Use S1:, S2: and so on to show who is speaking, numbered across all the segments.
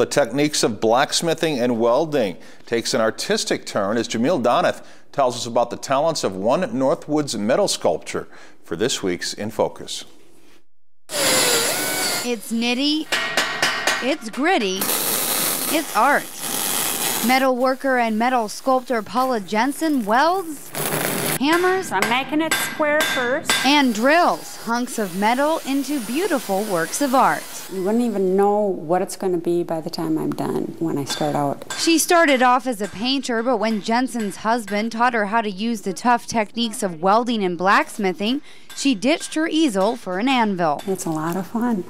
S1: The techniques of blacksmithing and welding takes an artistic turn as Jamil Doneth tells us about the talents of one Northwoods metal sculpture for this week's In Focus.
S2: It's nitty, it's gritty, it's art. Metal worker and metal sculptor Paula Jensen welds, hammers,
S3: I'm making it square first.
S2: and drills hunks of metal into beautiful works of art.
S3: You wouldn't even know what it's going to be by the time I'm done when I start out.
S2: She started off as a painter, but when Jensen's husband taught her how to use the tough techniques of welding and blacksmithing, she ditched her easel for an anvil.
S3: It's a lot of fun.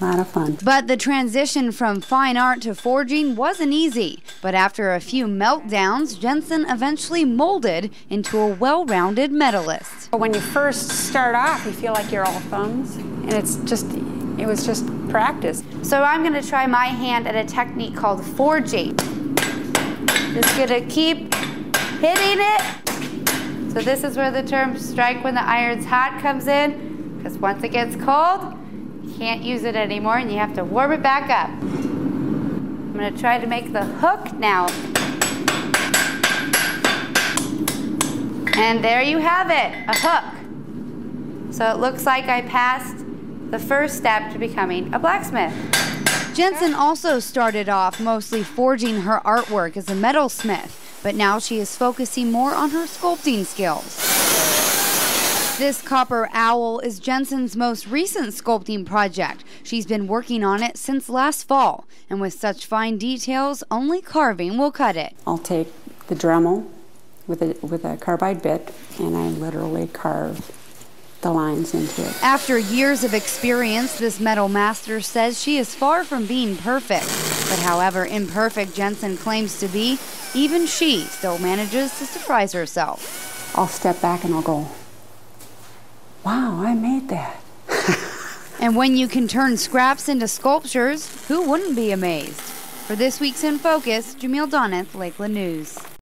S3: A lot of fun.
S2: But the transition from fine art to forging wasn't easy. But after a few meltdowns, Jensen eventually molded into a well rounded medalist.
S3: When you first start off, you feel like you're all thumbs, and it's just, it was just practice.
S2: So I'm going to try my hand at a technique called forging. Just going to keep hitting it. So this is where the term strike when the iron's hot comes in, because once it gets cold, you can't use it anymore and you have to warm it back up. I'm to try to make the hook now. And there you have it, a hook. So it looks like I passed the first step to becoming a blacksmith. Jensen also started off mostly forging her artwork as a metalsmith, but now she is focusing more on her sculpting skills. This copper owl is Jensen's most recent sculpting project. She's been working on it since last fall, and with such fine details, only carving will cut it.
S3: I'll take the Dremel with a, with a carbide bit, and I literally carve the lines into it.
S2: After years of experience, this metal master says she is far from being perfect. But however imperfect Jensen claims to be, even she still manages to surprise herself.
S3: I'll step back and I'll go, wow, I made that.
S2: And when you can turn scraps into sculptures, who wouldn't be amazed? For this week's In Focus, Jamil Doneth, Lakeland News.